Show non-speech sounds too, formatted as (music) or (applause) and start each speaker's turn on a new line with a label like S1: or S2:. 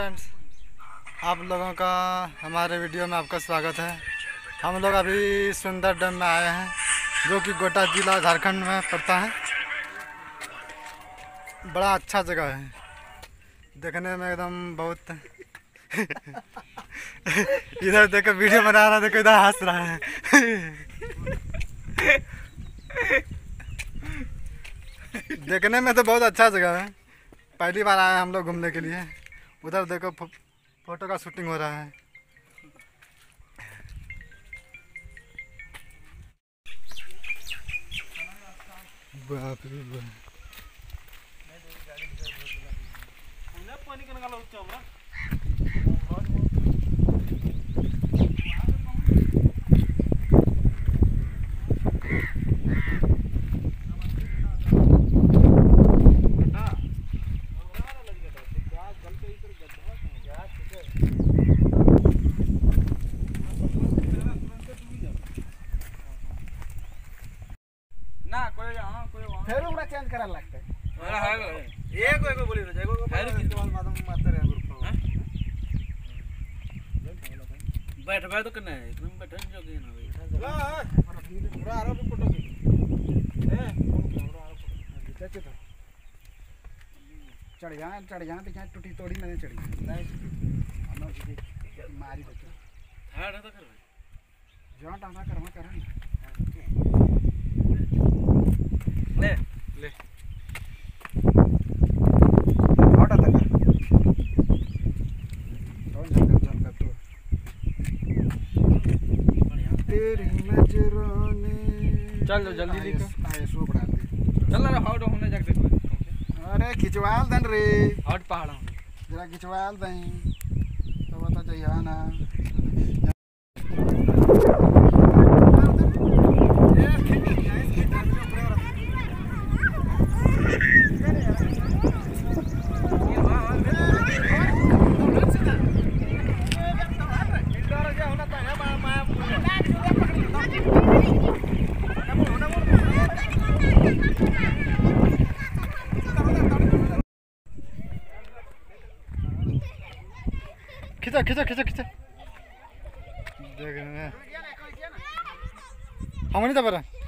S1: Friends आप लोगों का हमारे वीडियो में आपका स्वागत है। हम लोग अभी सुंदर डैम में आए हैं, जो कि गोटा जिला झारखंड में पड़ता है। बड़ा अच्छा जगह है। देखने में एकदम बहुत (laughs) इधर देखो वीडियो बना रहा, देखो इधर हंस रहा है। (laughs) देखने में तो बहुत अच्छा जगह है। पहली बार आए हम लोग घूमने के लिए। उधर देखो फ़ोटो का शूटिंग हो रहा है। बाप रे बाप।
S2: ना कोई हाँ कोई वहाँ।
S3: फिर हमरा चेंज करायला लागतंय.
S2: अरे हाय एगो एगो बोली रे एगो एगो
S3: इसके बाद मादम मारते रहे ग्रुप में।
S2: बैठ बैठ तो करना है एकदम बैठन जो के ना भाई।
S3: पूरा आरो पे फ़ोटो ए चाचे तो चढ़ जा चढ़ जा तो क्या टूटी तोड़ी मैंने चढ़ी। मारी बच्चे।
S2: हाँ तो कर
S3: जहाँ टांगा करवा करा
S2: ले ले
S3: हटा तक कौन झलका झलका तो तेरी नज़रों ने
S2: चल लो, जल्दी लिखो।
S3: आईएसओ बढ़ा दे।
S2: चल रे हाउड होने जाके देखो
S3: अरे खिंचवाल दन रे।
S2: हाउड पहाड़
S3: जरा खिंचवाल दई तो बता जइया ना।
S1: खींचा खींचा खींचा खींचा देख रहे हैं हम नहीं तो